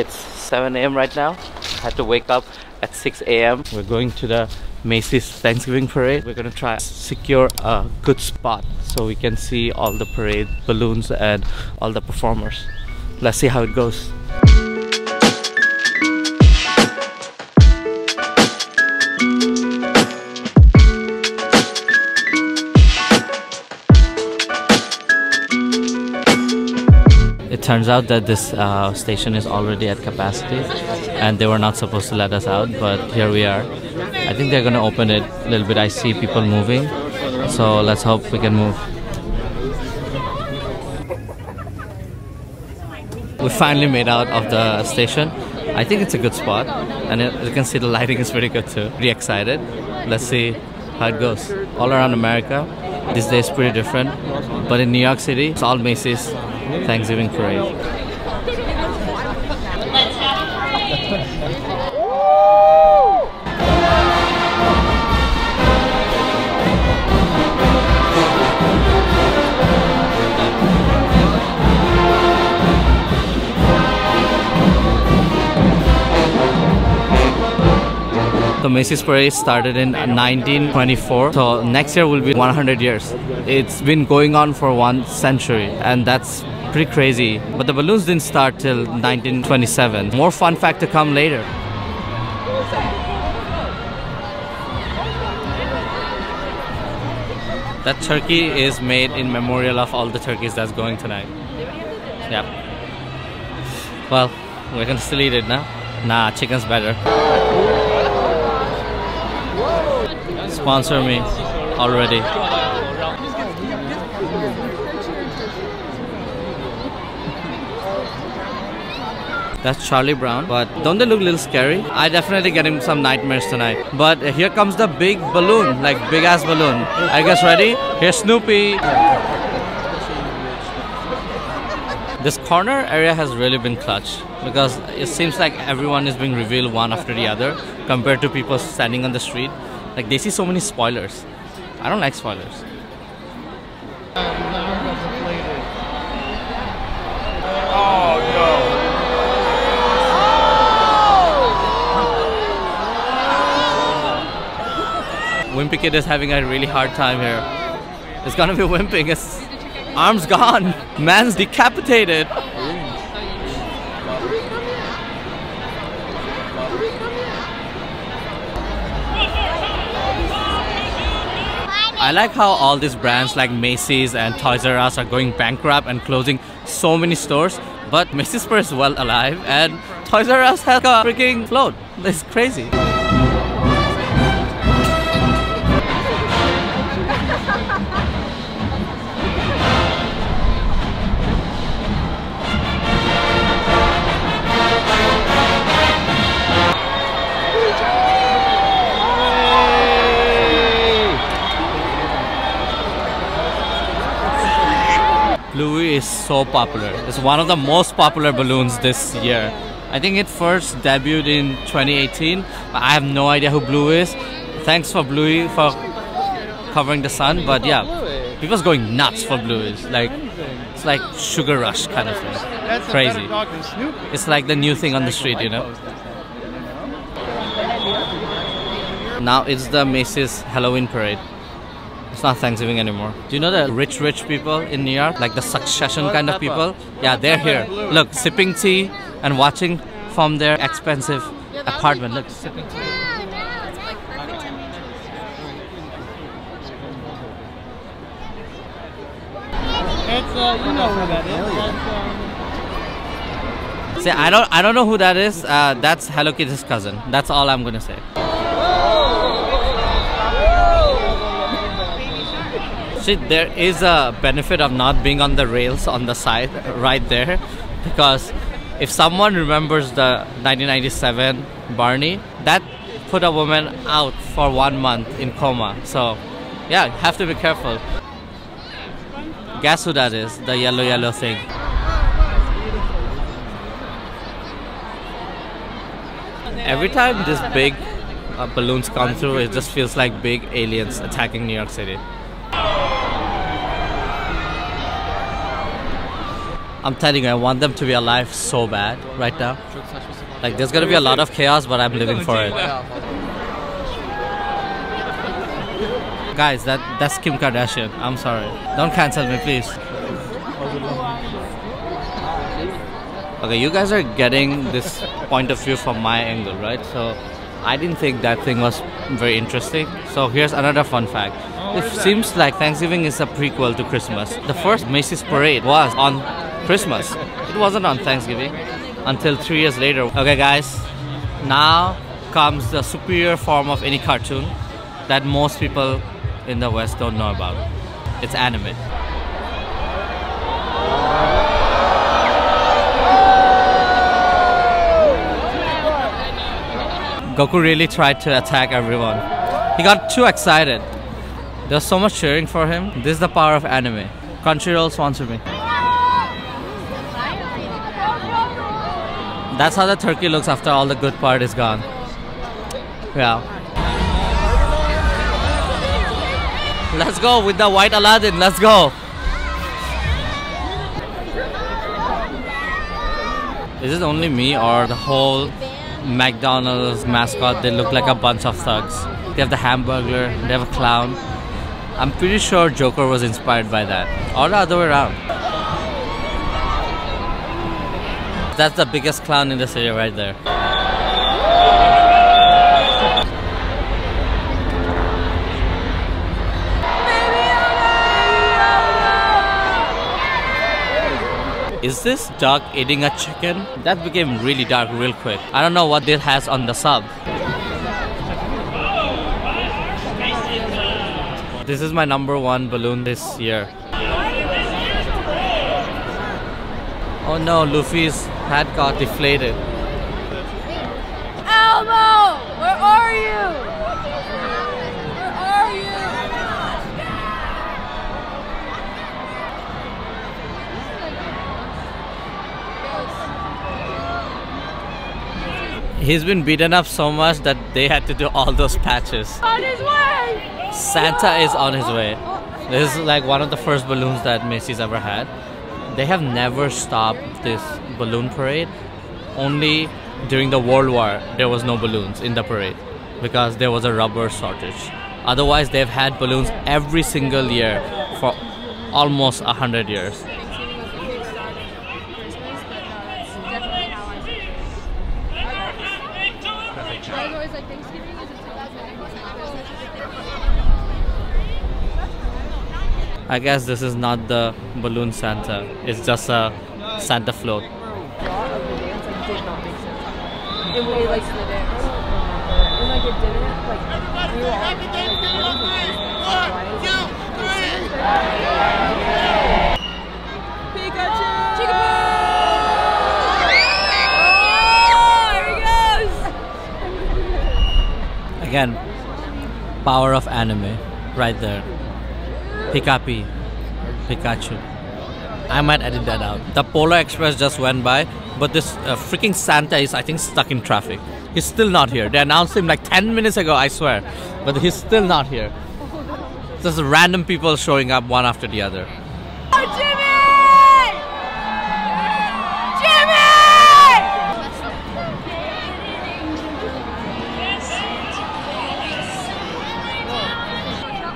It's 7 a.m. right now. I Had to wake up at 6 a.m. We're going to the Macy's Thanksgiving parade. We're gonna try secure a good spot so we can see all the parade balloons and all the performers. Let's see how it goes. Out that this uh, station is already at capacity and they were not supposed to let us out, but here we are. I think they're gonna open it a little bit. I see people moving, so let's hope we can move. We finally made out of the station. I think it's a good spot, and it, you can see the lighting is pretty good too. Pretty excited. Let's see how it goes. All around America, this day is pretty different, but in New York City, it's all Macy's Thanksgiving parade. The Macy's Parade started in 1924, so next year will be 100 years. It's been going on for one century, and that's pretty crazy. But the balloons didn't start till 1927. More fun fact to come later. That turkey is made in memorial of all the turkeys that's going tonight. Yep. Well, we're gonna still eat it now. Nah, chicken's better. Sponsor me already. That's Charlie Brown, but don't they look a little scary? I definitely get him some nightmares tonight. But here comes the big balloon, like big ass balloon. I guess ready? Here's Snoopy. This corner area has really been clutch because it seems like everyone is being revealed one after the other compared to people standing on the street. Like they see so many spoilers. I don't like spoilers. Wimpy Kid is having a really hard time here. It's gonna be wimping. His arm's gone. Man's decapitated. I like how all these brands like Macy's and Toys R Us are going bankrupt and closing so many stores, but Macy's is well alive and Toys R Us has a freaking float. It's crazy. So popular. It's one of the most popular balloons this year. I think it first debuted in 2018. I have no idea who Blue is. Thanks for Bluey for covering the sun, but yeah, people's going nuts for Blueys. Like it's like sugar rush kind of thing. Crazy. It's like the new thing on the street, you know. Now it's the Macy's Halloween parade. It's not Thanksgiving anymore. Do you know the rich, rich people in New York? Like the succession kind of people? Yeah, they're here. Look, sipping tea and watching from their expensive apartment. Look, sipping tea. It's, uh, you know who that is. That's, um, See, I don't, I don't know who that is. Uh, that's Hello Kitty's cousin. That's all I'm gonna say. See, there is a benefit of not being on the rails on the side right there, because if someone remembers the 1997 Barney, that put a woman out for one month in coma. So, yeah, have to be careful. Guess who that is? The yellow, yellow thing. Every time this big uh, balloons come through, it just feels like big aliens attacking New York City. I'm telling you, I want them to be alive so bad right now. Like, there's gonna be a lot of chaos, but I'm living for it. Guys, that that's Kim Kardashian. I'm sorry. Don't cancel me, please. Okay, you guys are getting this point of view from my angle, right? So, I didn't think that thing was very interesting. So here's another fun fact. It seems like Thanksgiving is a prequel to Christmas. The first Macy's parade was on Christmas. It wasn't on Thanksgiving until three years later. Okay, guys, now comes the superior form of any cartoon that most people in the West don't know about. It's anime. Goku really tried to attack everyone. He got too excited. There's so much cheering for him. This is the power of anime. Country Crunchyroll sponsor me. That's how the turkey looks after all the good part is gone. Yeah. Let's go with the white Aladdin. Let's go. Is it only me or the whole McDonald's mascot? They look like a bunch of thugs. They have the hamburger, they have a clown. I'm pretty sure Joker was inspired by that. Or the other way around. That's the biggest clown in the city right there. Is this duck eating a chicken? That became really dark real quick. I don't know what this has on the sub. This is my number one balloon this year. Oh no, Luffy's hat got deflated. Elmo! Where are you? Where are you? He's been beaten up so much that they had to do all those patches. On his way! Santa is on his way. This is like one of the first balloons that Macy's ever had. They have never stopped this balloon parade. Only during the World War there was no balloons in the parade because there was a rubber shortage. Otherwise, they've had balloons every single year for almost a hundred years. I guess this is not the balloon Santa. It's just a Santa float. Again, power of anime right there. Pikapi, Pikachu. I might edit that out. The Polar Express just went by, but this uh, freaking Santa is, I think, stuck in traffic. He's still not here. They announced him like 10 minutes ago, I swear. But he's still not here. Just random people showing up one after the other.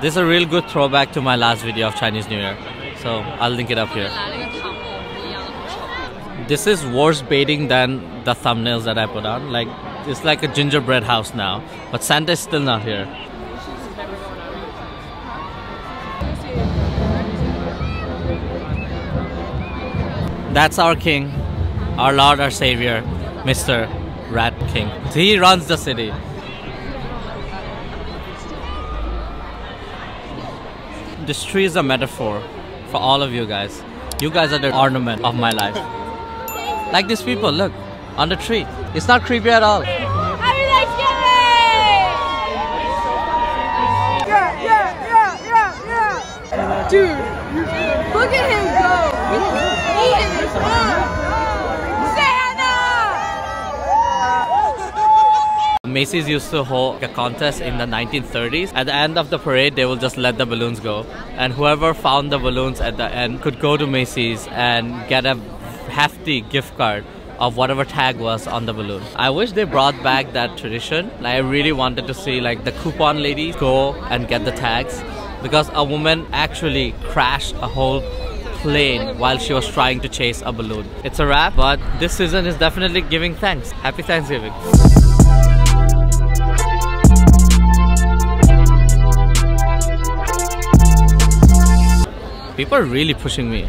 This is a real good throwback to my last video of Chinese New Year. So I'll link it up here. This is worse baiting than the thumbnails that I put on. Like it's like a gingerbread house now. But Santa's still not here. That's our king, our Lord, our Savior, Mr. Rat King. He runs the city. This tree is a metaphor for all of you guys. You guys are the ornament of my life. Like these people, look, on the tree. It's not creepy at all. Happy Thanksgiving! Yeah, yeah, yeah, yeah, yeah! Dude, look at him go! He's eating this up! Santa! Macy's used to hold a contest in the 1930s. At the end of the parade, they will just let the balloons go. And whoever found the balloons at the end could go to Macy's and get a hefty gift card of whatever tag was on the balloon. I wish they brought back that tradition. I really wanted to see like the coupon ladies go and get the tags because a woman actually crashed a whole plane while she was trying to chase a balloon. It's a wrap, but this season is definitely giving thanks. Happy Thanksgiving. People are really pushing me.